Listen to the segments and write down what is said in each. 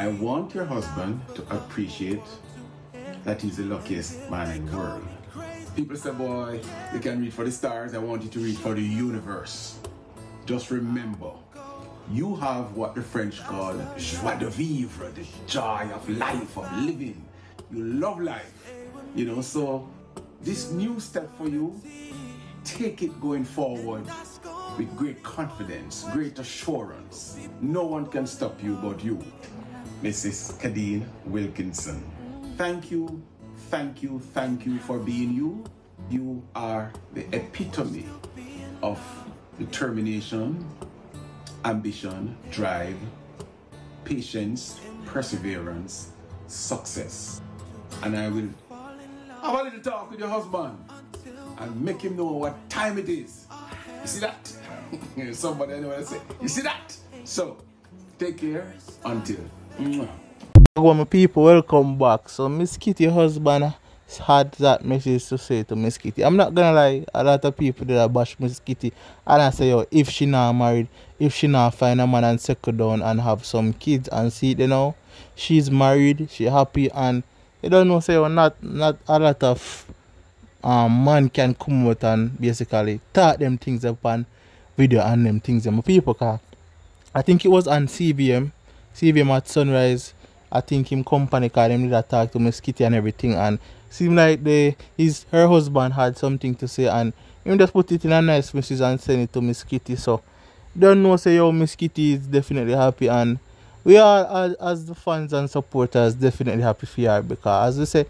I want your husband to appreciate that he's the luckiest man in the world. People say, boy, you can read for the stars. I want you to read for the universe. Just remember, you have what the French call joie de vivre, the joy of life, of living. You love life, you know, so this new step for you, take it going forward with great confidence, great assurance. No one can stop you but you, Mrs. Kadeen Wilkinson. Thank you, thank you, thank you for being you. You are the epitome of determination, ambition, drive, patience, perseverance, success. And I will have a little talk with your husband and make him know what time it is. You see that? Somebody I say. You see that? So, take care until. My people, welcome back. So Miss Kitty husband had that message to say to Miss Kitty. I'm not gonna lie, a lot of people that bash Miss Kitty and I say yo, if she not married, if she not find a man and settle down and have some kids and see you know, she's married, she happy and you don't know say yo, not not a lot of um man can come out and basically talk them things upon video and them things them people car. I think it was on CVM, him at Sunrise. I think him company called him did talk to Miss Kitty and everything and seemed like the his her husband had something to say and him just put it in a nice message and send it to Miss Kitty. So don't know say yo Miss Kitty is definitely happy and we are as, as the fans and supporters definitely happy for her because as we say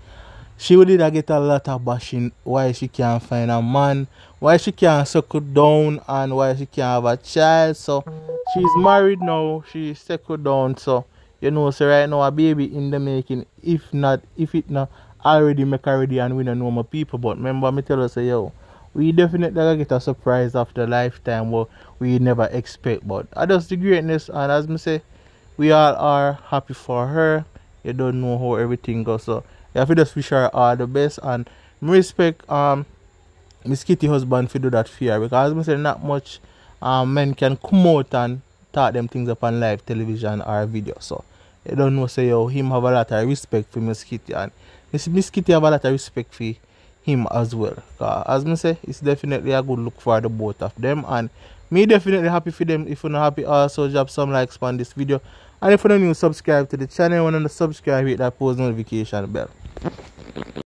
she would get a lot of bashing why she can't find a man, why she can't settle down and why she can't have a child. So she's married now, she's settled down so you know so right now a baby in the making if not if it not already make already and we don't know more people. But remember me tell us say yo we definitely gonna get a surprise after lifetime what we never expect. But I just the greatness and as me say we all are happy for her. You don't know how everything goes so have to just wish her all the best. And me respect um Miss Kitty husband for do that fear because I say not much um men can come out and talk them things up on live television or video so you don't know say yo him have a lot of respect for Miss Kitty and Miss Miss Kitty have a lot of respect for him as well. As me say, it's definitely a good look for the both of them and me definitely happy for them. If you're not happy, also drop some likes on this video. And if you're new, subscribe to the channel and subscribe hit that post notification bell.